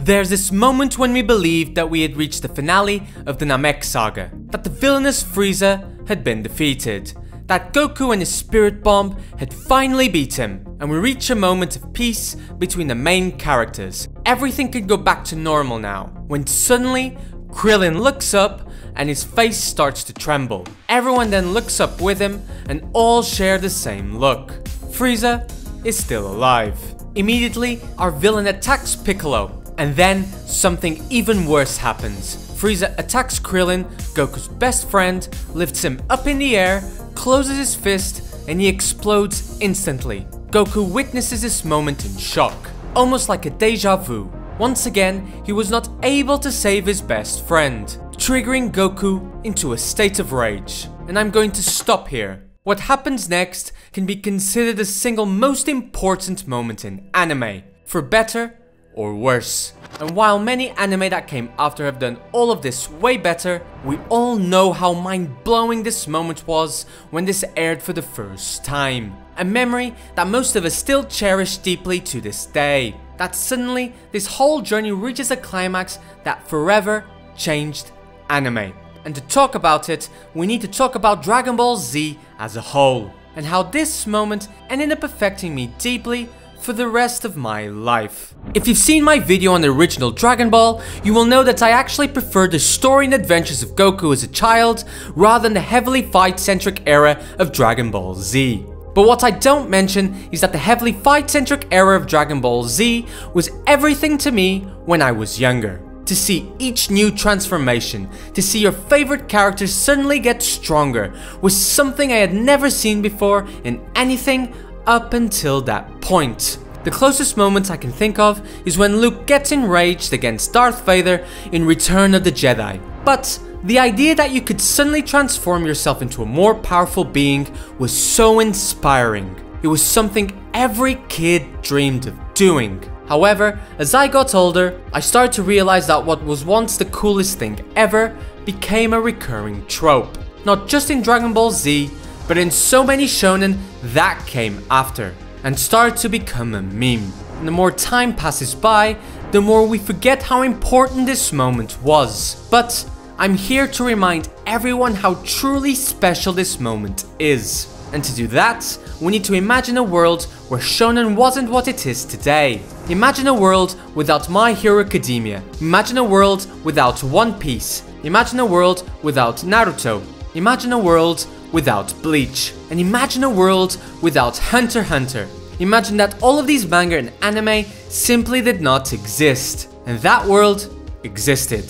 There's this moment when we believed that we had reached the finale of the Namek saga, that the villainous Frieza had been defeated, that Goku and his spirit bomb had finally beat him, and we reach a moment of peace between the main characters. Everything could go back to normal now, when suddenly Krillin looks up and his face starts to tremble. Everyone then looks up with him and all share the same look. Frieza is still alive. Immediately, our villain attacks Piccolo, and then something even worse happens. Frieza attacks Krillin, Goku's best friend, lifts him up in the air, closes his fist, and he explodes instantly. Goku witnesses this moment in shock, almost like a deja vu. Once again, he was not able to save his best friend, triggering Goku into a state of rage. And I'm going to stop here. What happens next can be considered the single most important moment in anime, for better or worse. And while many anime that came after have done all of this way better, we all know how mind-blowing this moment was when this aired for the first time. A memory that most of us still cherish deeply to this day. That suddenly, this whole journey reaches a climax that forever changed anime. And to talk about it, we need to talk about Dragon Ball Z as a whole, and how this moment ended up affecting me deeply for the rest of my life. If you've seen my video on the original Dragon Ball, you will know that I actually prefer the story and adventures of Goku as a child rather than the heavily fight-centric era of Dragon Ball Z. But what I don't mention is that the heavily fight-centric era of Dragon Ball Z was everything to me when I was younger to see each new transformation, to see your favorite characters suddenly get stronger, was something I had never seen before in anything up until that point. The closest moment I can think of is when Luke gets enraged against Darth Vader in Return of the Jedi. But the idea that you could suddenly transform yourself into a more powerful being was so inspiring. It was something every kid dreamed of doing. However, as I got older, I started to realize that what was once the coolest thing ever became a recurring trope. Not just in Dragon Ball Z, but in so many shonen that came after, and started to become a meme. And the more time passes by, the more we forget how important this moment was. But I'm here to remind everyone how truly special this moment is. And to do that, we need to imagine a world where shonen wasn't what it is today. Imagine a world without My Hero Academia. Imagine a world without One Piece. Imagine a world without Naruto. Imagine a world without Bleach. And imagine a world without Hunter Hunter. Imagine that all of these manga and anime simply did not exist. And that world existed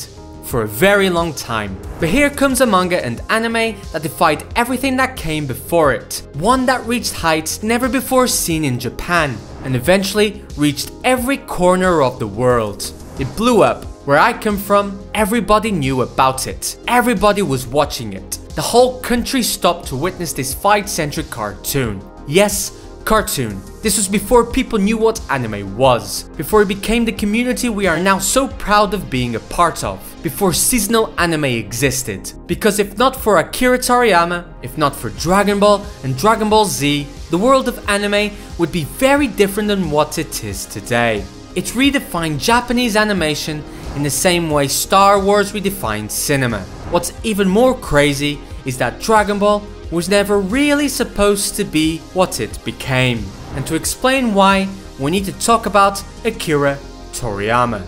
for a very long time. But here comes a manga and anime that defied everything that came before it. One that reached heights never before seen in Japan, and eventually reached every corner of the world. It blew up. Where I come from, everybody knew about it. Everybody was watching it. The whole country stopped to witness this fight-centric cartoon. Yes, cartoon. This was before people knew what anime was, before it became the community we are now so proud of being a part of, before seasonal anime existed. Because if not for Akira Toriyama, if not for Dragon Ball and Dragon Ball Z, the world of anime would be very different than what it is today. It redefined Japanese animation in the same way Star Wars redefined cinema. What's even more crazy is that Dragon Ball was never really supposed to be what it became. And to explain why, we need to talk about Akira Toriyama.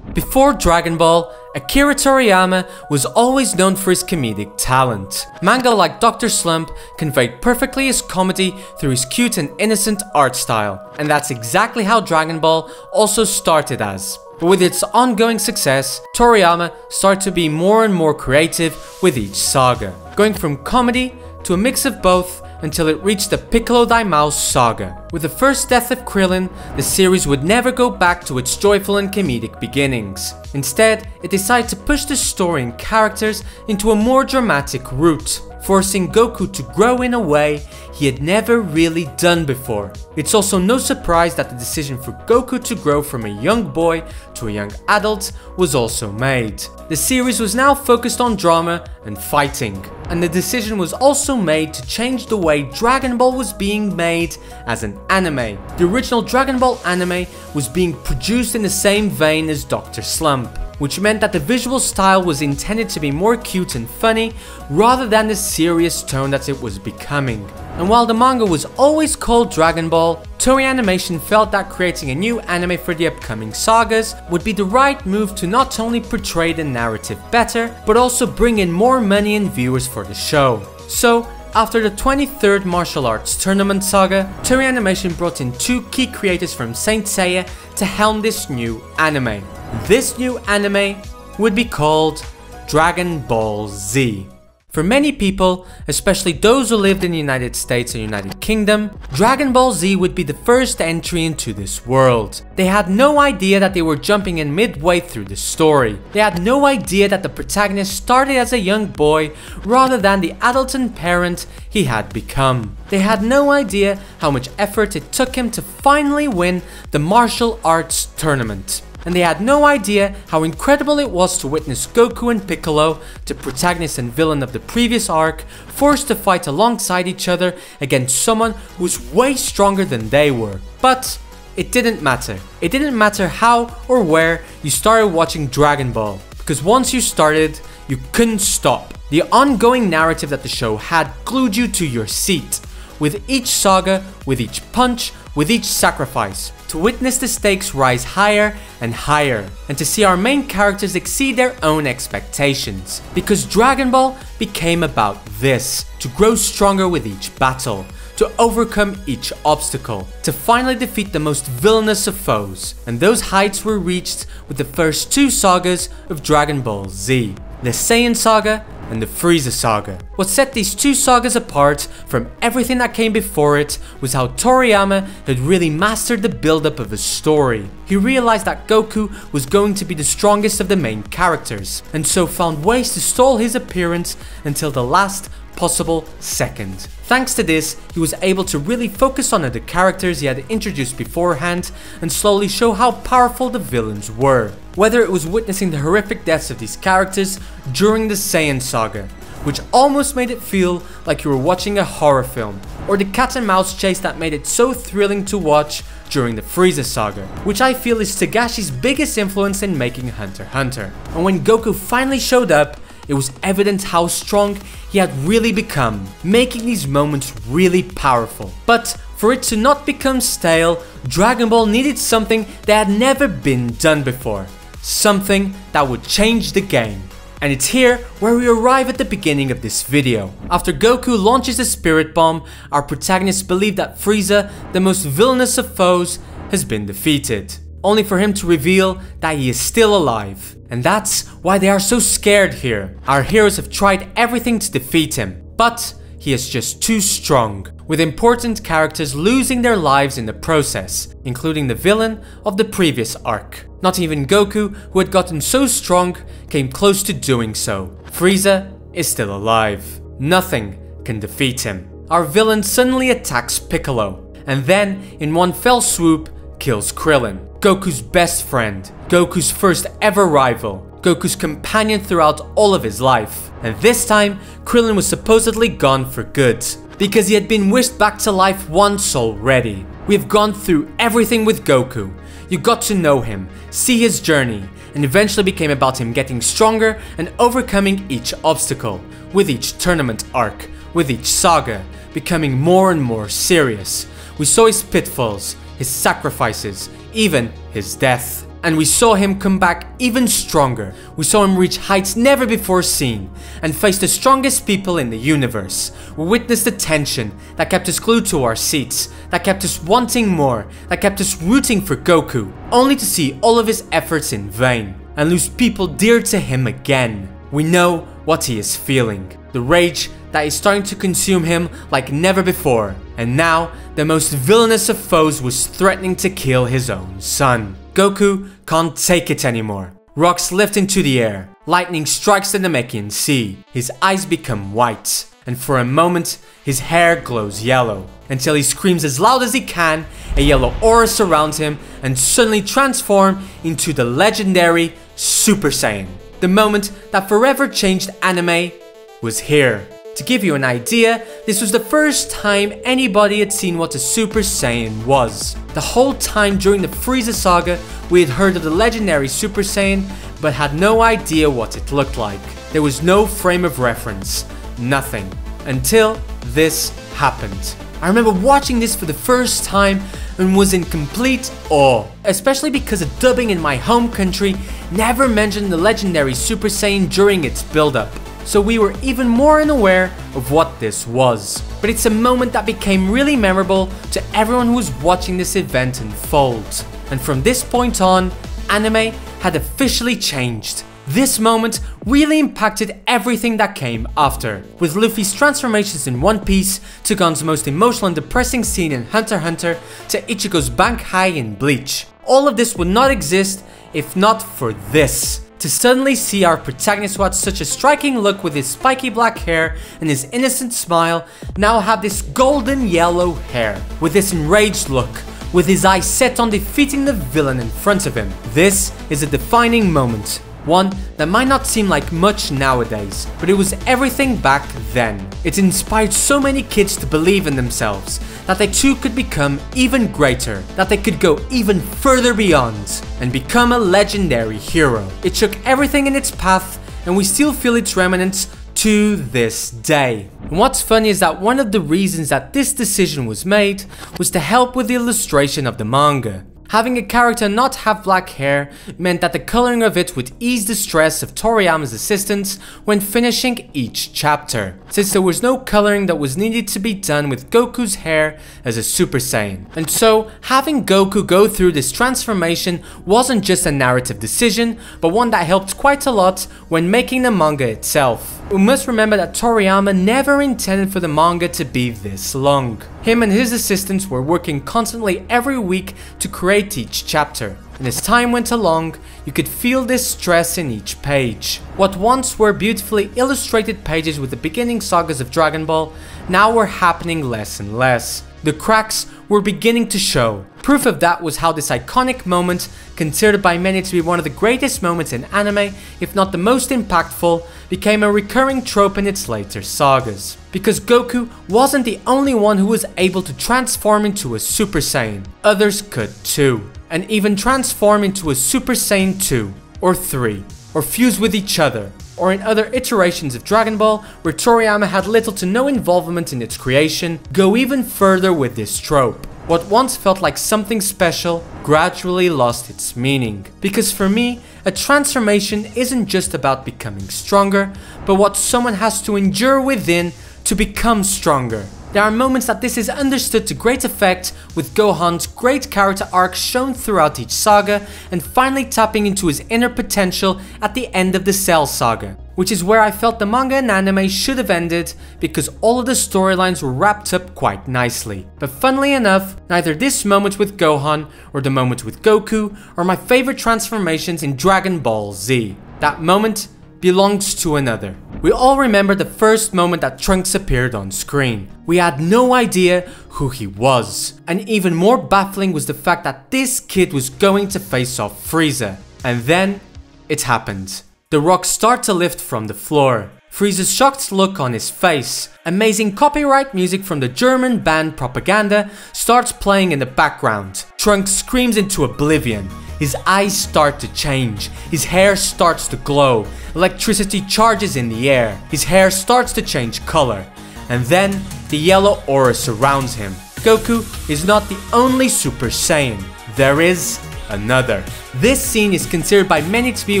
Before Dragon Ball, Akira Toriyama was always known for his comedic talent. Manga like Dr. Slump conveyed perfectly his comedy through his cute and innocent art style, and that's exactly how Dragon Ball also started as. But with its ongoing success, Toriyama started to be more and more creative with each saga, going from comedy to a mix of both until it reached the Piccolo Daimao saga. With the first death of Krillin, the series would never go back to its joyful and comedic beginnings. Instead, it decided to push the story and characters into a more dramatic route. forcing Goku to grow in a way he had never really done before. It's also no surprise that the decision for Goku to grow from a young boy to a young adult was also made. The series was now focused on drama and fighting, and the decision was also made to change the way Dragon Ball was being made as an anime. The original Dragon Ball anime was being produced in the same vein as Dr. Slump which meant that the visual style was intended to be more cute and funny rather than the serious tone that it was becoming. And while the manga was always called Dragon Ball, Toei Animation felt that creating a new anime for the upcoming sagas would be the right move to not only portray the narrative better, but also bring in more money and viewers for the show. So, after the 23rd Martial Arts Tournament saga, Toei Animation brought in two key creators from Saint Seiya to helm this new anime. This new anime would be called Dragon Ball Z. For many people, especially those who lived in the United States and United Kingdom, Dragon Ball Z would be the first entry into this world. They had no idea that they were jumping in midway through the story. They had no idea that the protagonist started as a young boy rather than the adult and parent he had become. They had no idea how much effort it took him to finally win the martial arts tournament and they had no idea how incredible it was to witness Goku and Piccolo, the protagonist and villain of the previous arc, forced to fight alongside each other against someone who was way stronger than they were. But it didn't matter. It didn't matter how or where you started watching Dragon Ball, because once you started, you couldn't stop. The ongoing narrative that the show had glued you to your seat, with each saga, with each punch, with each sacrifice, to witness the stakes rise higher and higher, and to see our main characters exceed their own expectations. Because Dragon Ball became about this, to grow stronger with each battle, to overcome each obstacle, to finally defeat the most villainous of foes. And those heights were reached with the first two sagas of Dragon Ball Z, the Saiyan Saga and the Frieza saga. What set these two sagas apart from everything that came before it was how Toriyama had really mastered the build-up of a story. He realized that Goku was going to be the strongest of the main characters, and so found ways to stall his appearance until the last possible second. Thanks to this, he was able to really focus on the characters he had introduced beforehand and slowly show how powerful the villains were. Whether it was witnessing the horrific deaths of these characters during the Saiyan saga, which almost made it feel like you were watching a horror film, or the cat and mouse chase that made it so thrilling to watch during the Frieza saga, which I feel is Togashi's biggest influence in making Hunter Hunter. And when Goku finally showed up, it was evident how strong he had really become, making these moments really powerful. But for it to not become stale, Dragon Ball needed something that had never been done before. Something that would change the game. And it's here where we arrive at the beginning of this video. After Goku launches the Spirit Bomb, our protagonists believe that Frieza, the most villainous of foes, has been defeated. Only for him to reveal that he is still alive. And that's why they are so scared here. Our heroes have tried everything to defeat him, but he is just too strong, with important characters losing their lives in the process, including the villain of the previous arc. Not even Goku, who had gotten so strong, came close to doing so. Frieza is still alive. Nothing can defeat him. Our villain suddenly attacks Piccolo, and then, in one fell swoop, kills Krillin. Goku's best friend, Goku's first ever rival, Goku's companion throughout all of his life. And this time, Krillin was supposedly gone for good, because he had been wished back to life once already. We have gone through everything with Goku. You got to know him, see his journey, and eventually became about him getting stronger and overcoming each obstacle, with each tournament arc, with each saga, becoming more and more serious. We saw his pitfalls, his sacrifices, even his death. And we saw him come back even stronger. We saw him reach heights never before seen and face the strongest people in the universe. We witnessed the tension that kept us glued to our seats, that kept us wanting more, that kept us rooting for Goku, only to see all of his efforts in vain and lose people dear to him again. We know what he is feeling. The rage that is starting to consume him like never before. And now, the most villainous of foes was threatening to kill his own son. Goku can't take it anymore. Rocks lift into the air. Lightning strikes the Namekian Sea. His eyes become white. and for a moment, his hair glows yellow, until he screams as loud as he can, a yellow aura surrounds him, and suddenly transforms into the legendary Super Saiyan. The moment that forever changed anime was here. To give you an idea, this was the first time anybody had seen what a Super Saiyan was. The whole time during the Frieza saga, we had heard of the legendary Super Saiyan, but had no idea what it looked like. There was no frame of reference, nothing, until this happened. I remember watching this for the first time and was in complete awe, especially because the dubbing in my home country never mentioned the legendary Super Saiyan during its build-up so we were even more unaware of what this was. But it's a moment that became really memorable to everyone who was watching this event unfold. And from this point on, anime had officially changed. This moment really impacted everything that came after, with Luffy's transformations in One Piece to Gon's most emotional and depressing scene in Hunter Hunter to Ichigo's Bankai in Bleach. All of this would not exist if not for this to suddenly see our protagonist who had such a striking look with his spiky black hair and his innocent smile now have this golden yellow hair with this enraged look with his eyes set on defeating the villain in front of him. This is a defining moment one that might not seem like much nowadays, but it was everything back then. It inspired so many kids to believe in themselves, that they too could become even greater, that they could go even further beyond, and become a legendary hero. It shook everything in its path, and we still feel its remnants to this day. And what's funny is that one of the reasons that this decision was made was to help with the illustration of the manga. Having a character not have black hair meant that the coloring of it would ease the stress of Toriyama's assistants when finishing each chapter, since there was no coloring that was needed to be done with Goku's hair as a Super Saiyan. And so, having Goku go through this transformation wasn't just a narrative decision, but one that helped quite a lot when making the manga itself. We must remember that Toriyama never intended for the manga to be this long. Him and his assistants were working constantly every week to create each chapter, and as time went along, you could feel this stress in each page. What once were beautifully illustrated pages with the beginning sagas of Dragon Ball, now were happening less and less. The cracks were beginning to show. Proof of that was how this iconic moment, considered by many to be one of the greatest moments in anime, if not the most impactful, became a recurring trope in its later sagas. Because Goku wasn't the only one who was able to transform into a Super Saiyan, others could too. And even transform into a Super Saiyan 2, or 3, or fuse with each other, or in other iterations of Dragon Ball where Toriyama had little to no involvement in its creation, go even further with this trope. What once felt like something special gradually lost its meaning. Because for me, a transformation isn't just about becoming stronger, but what someone has to endure within to become stronger. There are moments that this is understood to great effect, with Gohan's great character arc shown throughout each saga, and finally tapping into his inner potential at the end of the Cell saga, which is where I felt the manga and anime should have ended because all of the storylines were wrapped up quite nicely. But funnily enough, neither this moment with Gohan or the moment with Goku are my favorite transformations in Dragon Ball Z. That moment belongs to another. We all remember the first moment that Trunks appeared on screen. We had no idea who he was. And even more baffling was the fact that this kid was going to face off Frieza. And then, it happened. The rocks start to lift from the floor. Frieza's shocked look on his face. Amazing copyright music from the German band Propaganda starts playing in the background. Trunks screams into oblivion. His eyes start to change, his hair starts to glow, electricity charges in the air, his hair starts to change color, and then the yellow aura surrounds him. Goku is not the only Super Saiyan, there is another. This scene is considered by many to be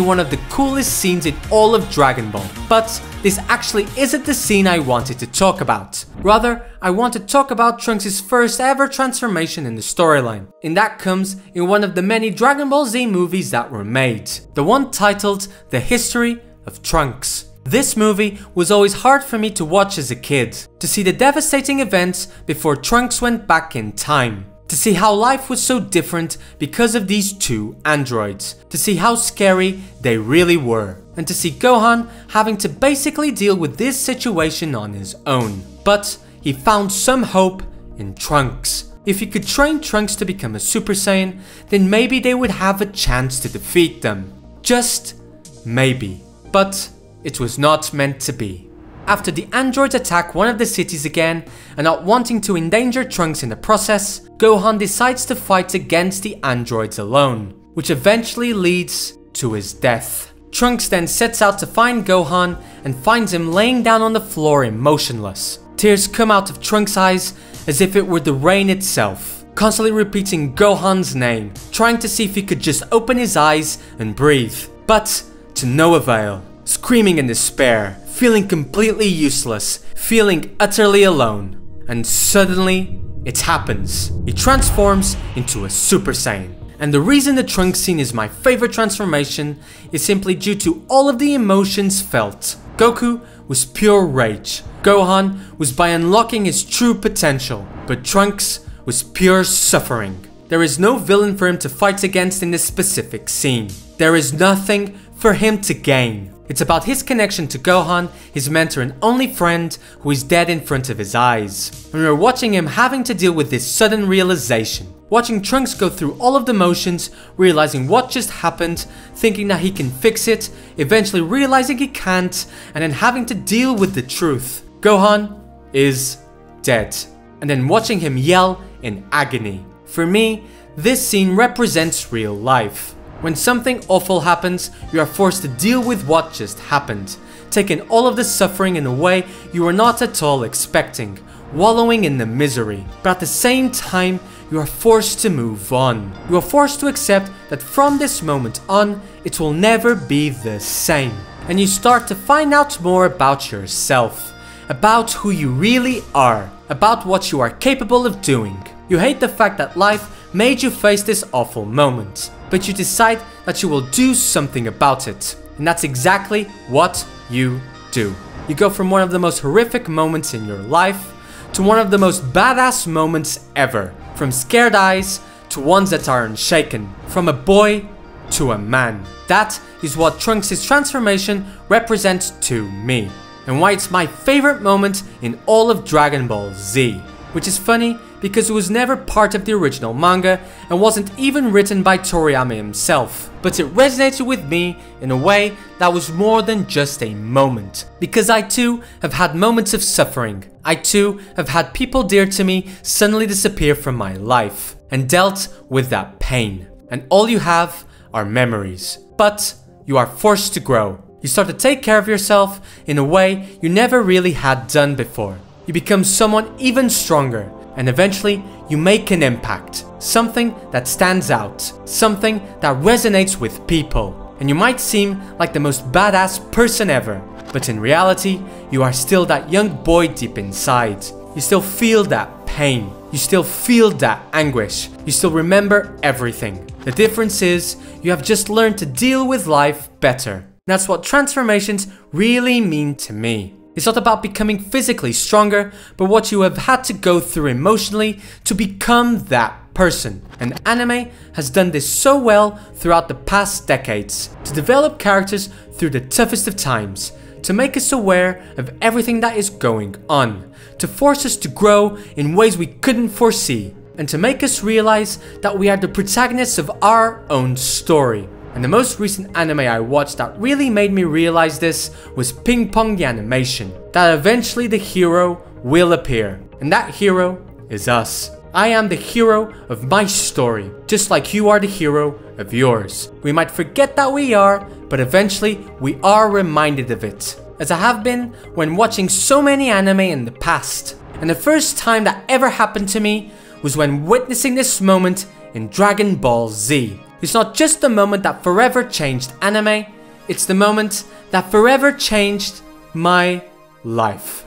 one of the coolest scenes in all of Dragon Ball, but this actually isn't the scene I wanted to talk about. Rather, I want to talk about Trunks' first ever transformation in the storyline, and that comes in one of the many Dragon Ball Z movies that were made, the one titled The History of Trunks. This movie was always hard for me to watch as a kid, to see the devastating events before Trunks went back in time. To see how life was so different because of these two androids. To see how scary they really were. And to see Gohan having to basically deal with this situation on his own. But he found some hope in Trunks. If he could train Trunks to become a Super Saiyan, then maybe they would have a chance to defeat them. Just maybe. But it was not meant to be. After the androids attack one of the cities again, and not wanting to endanger Trunks in the process, Gohan decides to fight against the androids alone, which eventually leads to his death. Trunks then sets out to find Gohan and finds him laying down on the floor emotionless. Tears come out of Trunks' eyes as if it were the rain itself, constantly repeating Gohan's name, trying to see if he could just open his eyes and breathe, but to no avail. Screaming in despair, feeling completely useless, feeling utterly alone. And suddenly, it happens. He transforms into a Super Saiyan. And the reason the Trunks scene is my favorite transformation is simply due to all of the emotions felt. Goku was pure rage. Gohan was by unlocking his true potential. But Trunks was pure suffering. There is no villain for him to fight against in this specific scene. There is nothing for him to gain. It's about his connection to Gohan, his mentor and only friend who is dead in front of his eyes. And we're watching him having to deal with this sudden realization. Watching Trunks go through all of the motions, realizing what just happened, thinking that he can fix it, eventually realizing he can't, and then having to deal with the truth. Gohan is dead. And then watching him yell in agony. For me, this scene represents real life. When something awful happens, you are forced to deal with what just happened, taking all of the suffering in a way you were not at all expecting, wallowing in the misery. But at the same time, you are forced to move on. You are forced to accept that from this moment on, it will never be the same. And you start to find out more about yourself, about who you really are, about what you are capable of doing. You hate the fact that life made you face this awful moment but you decide that you will do something about it. And that's exactly what you do. You go from one of the most horrific moments in your life to one of the most badass moments ever. From scared eyes to ones that are unshaken. From a boy to a man. That is what Trunks' transformation represents to me. And why it's my favorite moment in all of Dragon Ball Z. Which is funny because it was never part of the original manga and wasn't even written by Toriyama himself. But it resonated with me in a way that was more than just a moment. Because I too have had moments of suffering. I too have had people dear to me suddenly disappear from my life and dealt with that pain. And all you have are memories. But you are forced to grow. You start to take care of yourself in a way you never really had done before. You become someone even stronger and eventually you make an impact. Something that stands out. Something that resonates with people. And you might seem like the most badass person ever, but in reality, you are still that young boy deep inside. You still feel that pain. You still feel that anguish. You still remember everything. The difference is, you have just learned to deal with life better. That's what transformations really mean to me. It's not about becoming physically stronger, but what you have had to go through emotionally to become that person. And anime has done this so well throughout the past decades, to develop characters through the toughest of times, to make us aware of everything that is going on, to force us to grow in ways we couldn't foresee, and to make us realize that we are the protagonists of our own story. And the most recent anime I watched that really made me realize this was Ping Pong the animation. That eventually the hero will appear. And that hero is us. I am the hero of my story, just like you are the hero of yours. We might forget that we are, but eventually we are reminded of it. As I have been when watching so many anime in the past. And the first time that ever happened to me was when witnessing this moment in Dragon Ball Z. It's not just the moment that forever changed anime, it's the moment that forever changed my life.